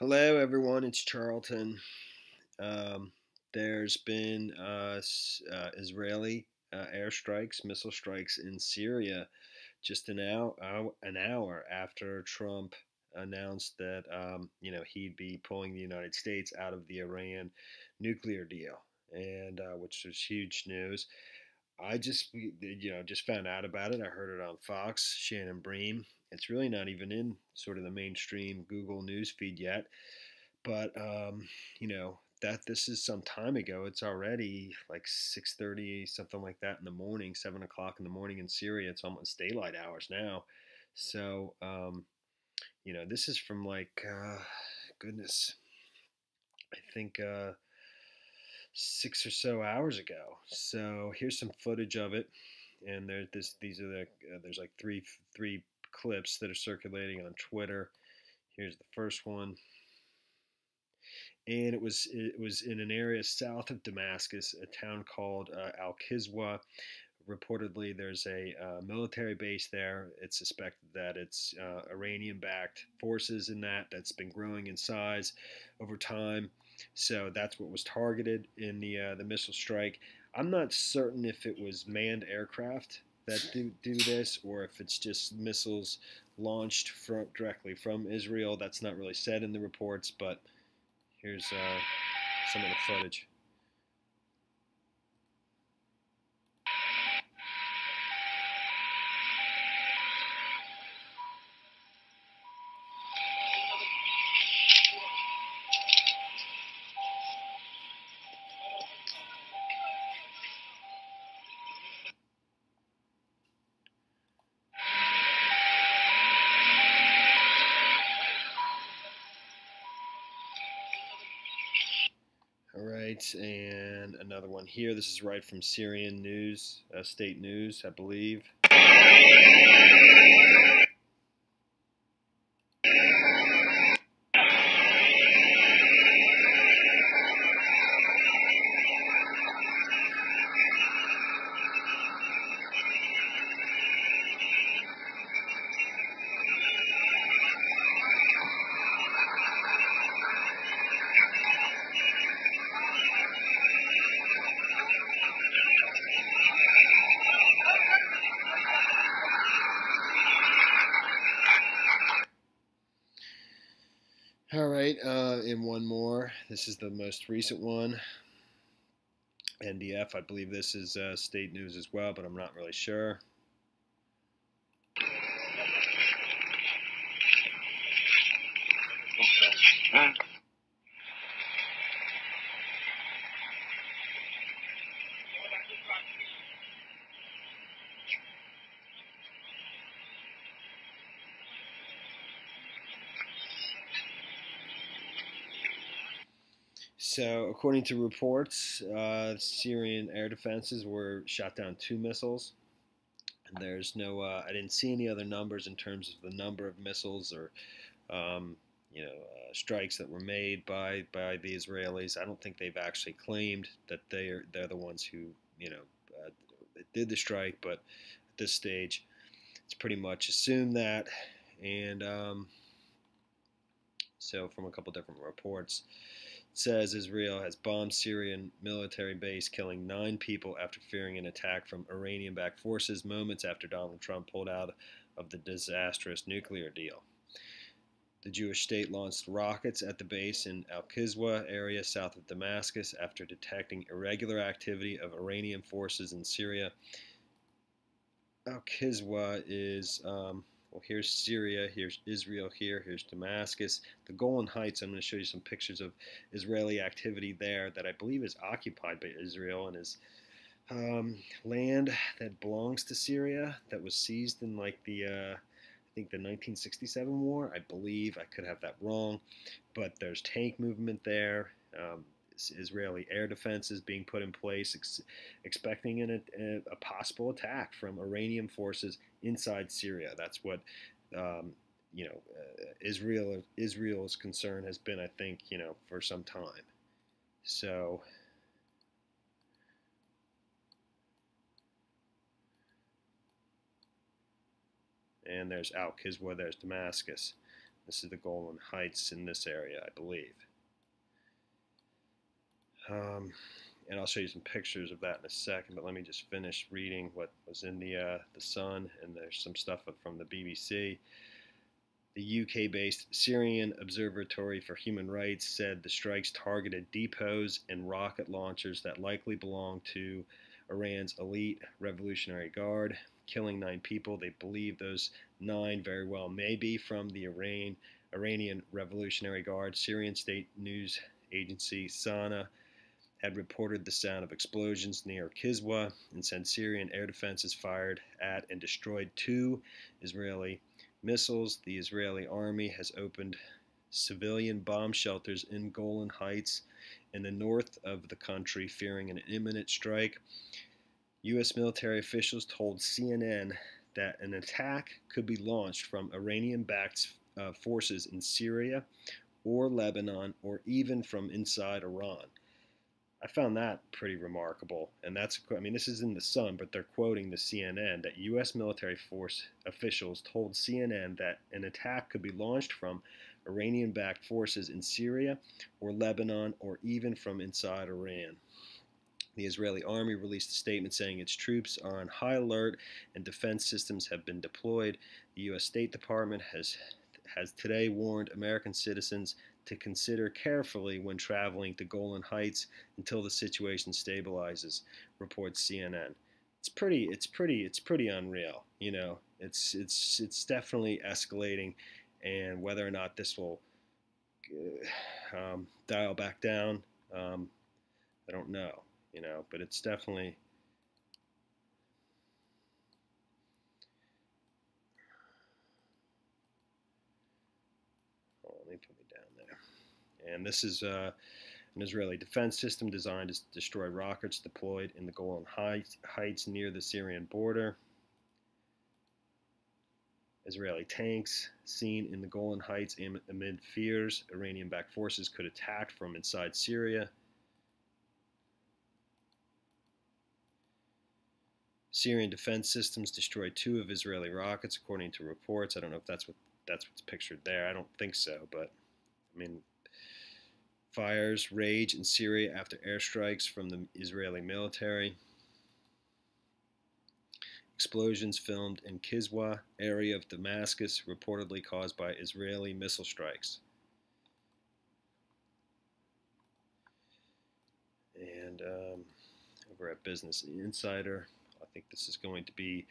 Hello, everyone. It's Charlton. Um, there's been uh, uh, Israeli uh, airstrikes, missile strikes in Syria, just an hour, an hour after Trump announced that um, you know he'd be pulling the United States out of the Iran nuclear deal, and uh, which was huge news. I just you know just found out about it. I heard it on Fox. Shannon Bream it's really not even in sort of the mainstream Google news feed yet. But um, you know that this is some time ago. It's already like 6:30, something like that in the morning, seven o'clock in the morning in Syria. It's almost daylight hours now. So um, you know this is from like uh, goodness, I think. Uh, six or so hours ago. So here's some footage of it, and there's this. These are the. Uh, there's like three three clips that are circulating on Twitter. Here's the first one. And it was it was in an area south of Damascus, a town called uh, Al Kiswah. Reportedly, there's a uh, military base there. It's suspected that it's uh, Iranian-backed forces in that. That's been growing in size over time. So that's what was targeted in the uh, the missile strike. I'm not certain if it was manned aircraft that do, do this, or if it's just missiles launched from, directly from Israel. That's not really said in the reports, but here's uh, some of the footage. Right, and another one here. This is right from Syrian News, uh, State News, I believe. And one more. This is the most recent one. NDF, I believe this is uh, state news as well, but I'm not really sure. So, according to reports, uh, Syrian air defenses were shot down two missiles. And there's no, uh, I didn't see any other numbers in terms of the number of missiles or, um, you know, uh, strikes that were made by by the Israelis. I don't think they've actually claimed that they are they're the ones who, you know, uh, did the strike. But at this stage, it's pretty much assumed that. And um, so, from a couple different reports says Israel has bombed Syrian military base, killing nine people after fearing an attack from Iranian backed forces moments after Donald Trump pulled out of the disastrous nuclear deal. The Jewish state launched rockets at the base in Al Kiswah area south of Damascus after detecting irregular activity of Iranian forces in Syria. Al Kiswah is. Um, well, here's Syria, here's Israel here, here's Damascus. The Golan Heights, I'm going to show you some pictures of Israeli activity there that I believe is occupied by Israel and is um, land that belongs to Syria that was seized in like the, uh, I think the 1967 war. I believe, I could have that wrong, but there's tank movement there. Um, Israeli air defenses being put in place, ex expecting an, a, a, possible attack from Iranian forces inside Syria. That's what um, you know uh, Israel Israel's concern has been, I think, you know, for some time. So. And there's Al Kiswah, there's Damascus. This is the Golan Heights in this area, I believe. Um, and I'll show you some pictures of that in a second. But let me just finish reading what was in the uh, the Sun, and there's some stuff from the BBC. The UK-based Syrian Observatory for Human Rights said the strikes targeted depots and rocket launchers that likely belong to Iran's elite Revolutionary Guard, killing nine people. They believe those nine very well may be from the Iran Iranian Revolutionary Guard. Syrian state news agency Sana had reported the sound of explosions near Kiswah and said Syrian air defenses fired at and destroyed two Israeli missiles. The Israeli army has opened civilian bomb shelters in Golan Heights in the north of the country, fearing an imminent strike. U.S. military officials told CNN that an attack could be launched from Iranian backed uh, forces in Syria or Lebanon or even from inside Iran. I found that pretty remarkable. And that's, I mean, this is in the Sun, but they're quoting the CNN that U.S. military force officials told CNN that an attack could be launched from Iranian backed forces in Syria or Lebanon or even from inside Iran. The Israeli army released a statement saying its troops are on high alert and defense systems have been deployed. The U.S. State Department has has today warned American citizens to consider carefully when traveling to Golan Heights until the situation stabilizes, reports CNN. It's pretty it's pretty it's pretty unreal, you know. It's it's it's definitely escalating and whether or not this will uh, um, dial back down, um, I don't know, you know, but it's definitely And this is uh, an Israeli defense system designed to destroy rockets deployed in the Golan Heights near the Syrian border. Israeli tanks seen in the Golan Heights amid fears Iranian backed forces could attack from inside Syria. Syrian defense systems destroyed two of Israeli rockets, according to reports. I don't know if that's what that's what's pictured there. I don't think so, but I mean, Fires rage in Syria after airstrikes from the Israeli military. Explosions filmed in Kiswah area of Damascus, reportedly caused by Israeli missile strikes. And um, over at Business Insider, I think this is going to be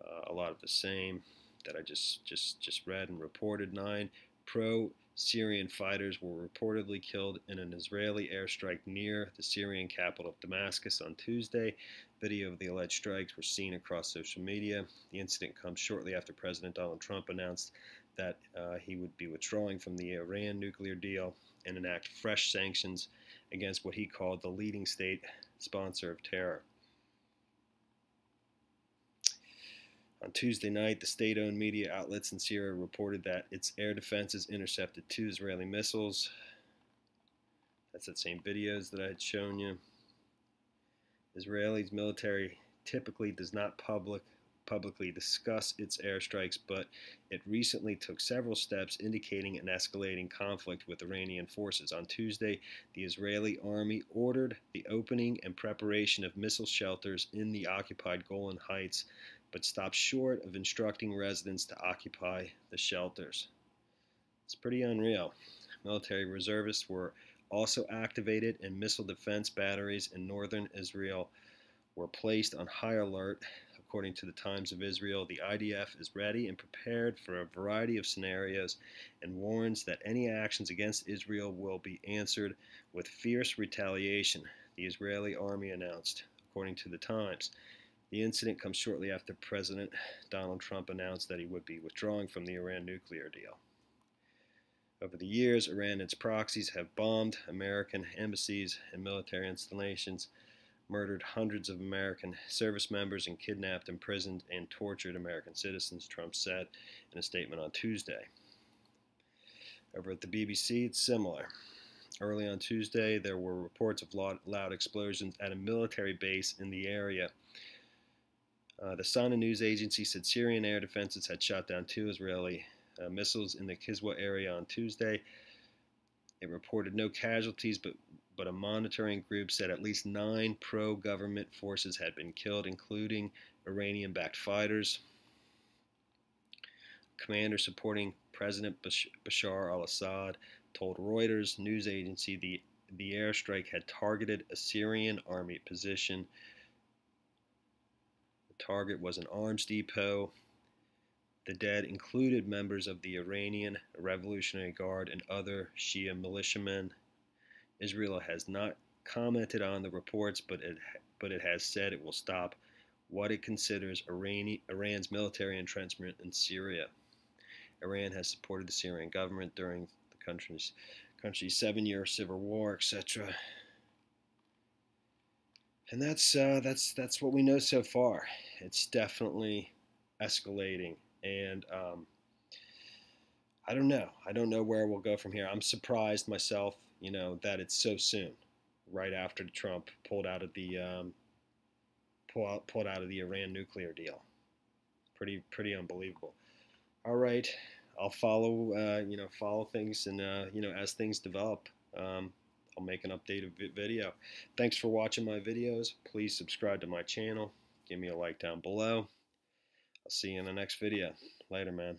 uh, a lot of the same that I just just just read and reported. Nine pro Syrian fighters were reportedly killed in an Israeli airstrike near the Syrian capital of Damascus on Tuesday. Video of the alleged strikes were seen across social media. The incident comes shortly after President Donald Trump announced that uh, he would be withdrawing from the Iran nuclear deal and enact fresh sanctions against what he called the leading state sponsor of terror. On Tuesday night, the state owned media outlets in Syria reported that its air defenses intercepted two Israeli missiles. That's the same videos that I had shown you. Israel's military typically does not public, publicly discuss its airstrikes, but it recently took several steps indicating an escalating conflict with Iranian forces. On Tuesday, the Israeli army ordered the opening and preparation of missile shelters in the occupied Golan Heights but stopped short of instructing residents to occupy the shelters. It's pretty unreal. Military reservists were also activated, and missile defense batteries in northern Israel were placed on high alert. According to the Times of Israel, the IDF is ready and prepared for a variety of scenarios and warns that any actions against Israel will be answered with fierce retaliation, the Israeli army announced, according to the Times. The incident comes shortly after President Donald Trump announced that he would be withdrawing from the Iran nuclear deal. Over the years, Iran and its proxies have bombed American embassies and military installations, murdered hundreds of American service members, and kidnapped, imprisoned, and tortured American citizens, Trump said in a statement on Tuesday. Over at the BBC, it's similar. Early on Tuesday, there were reports of loud explosions at a military base in the area uh, the Sana news agency said Syrian air defenses had shot down two Israeli uh, missiles in the Kiswah area on Tuesday. It reported no casualties, but but a monitoring group said at least nine pro-government forces had been killed, including Iranian-backed fighters. Commander supporting President Bashar al-Assad told Reuters news agency the the airstrike had targeted a Syrian army position. Target was an arms depot. The dead included members of the Iranian Revolutionary Guard and other Shia militiamen. Israel has not commented on the reports, but it, but it has said it will stop what it considers Irani, Iran's military entrenchment in Syria. Iran has supported the Syrian government during the country's country's seven-year civil war, etc. And that's uh, that's that's what we know so far. It's definitely escalating, and um, I don't know. I don't know where we'll go from here. I'm surprised myself, you know, that it's so soon, right after Trump pulled out of the um, pull out, pulled out of the Iran nuclear deal. Pretty pretty unbelievable. All right. I'll follow, uh, you know, follow things, and uh, you know, as things develop, um, I'll make an updated video. Thanks for watching my videos. Please subscribe to my channel. Give me a like down below. I'll see you in the next video. Later, man.